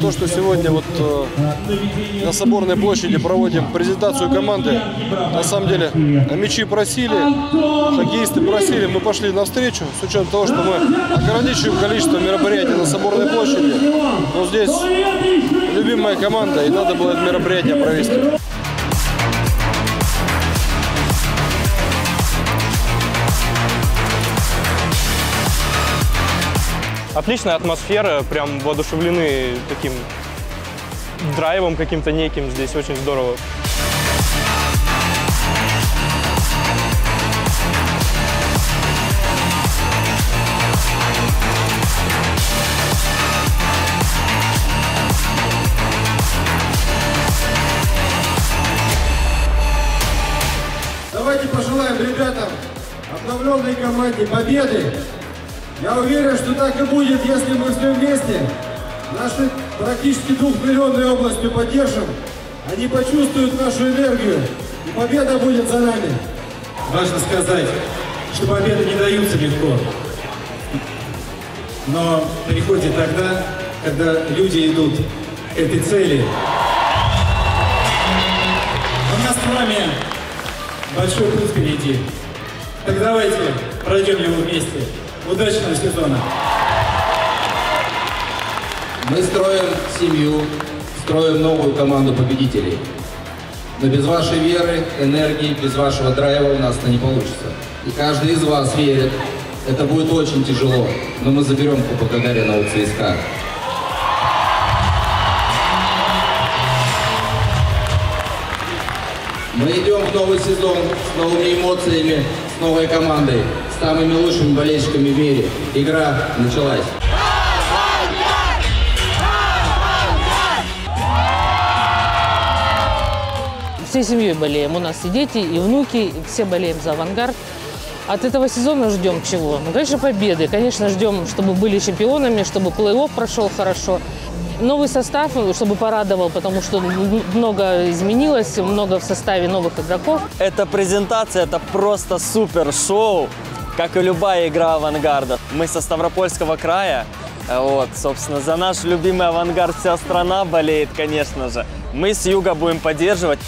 То, что сегодня вот э, на Соборной площади проводим презентацию команды, на самом деле мячи просили, хоккеисты просили, мы пошли навстречу, с учетом того, что мы ограничиваем количество мероприятий на Соборной площади. Но здесь любимая команда, и надо было это мероприятие провести. Отличная атмосфера, прям воодушевлены таким драйвом каким-то неким здесь, очень здорово. Давайте пожелаем ребятам обновленной команде победы. Я уверен, что так и будет, если мы все вместе наши практически двухмиллионной областью поддержим. Они почувствуют нашу энергию, и победа будет за нами. Важно сказать, что победы не даются легко. Но приходит тогда, когда люди идут к этой цели. У нас с вами большой путь впереди. Так давайте пройдем его вместе. Удачного сезона! Мы строим семью, строим новую команду победителей. Но без вашей веры, энергии, без вашего драйва у нас это не получится. И каждый из вас верит, это будет очень тяжело, но мы заберем Кубок Гагарина у ЦСКА. Мы идем в новый сезон с новыми эмоциями, новой командой, с самыми лучшими болельщиками в мире. Игра началась. Всей семьей болеем. У нас и дети, и внуки, и все болеем за авангард. От этого сезона ждем чего? Ну, конечно, победы. Конечно, ждем, чтобы были чемпионами, чтобы плей-офф прошел хорошо. Новый состав, чтобы порадовал, потому что много изменилось, много в составе новых игроков. Эта презентация – это просто супер шоу, как и любая игра авангарда. Мы со Ставропольского края, э, вот, собственно, за наш любимый авангард вся страна болеет, конечно же. Мы с юга будем поддерживать.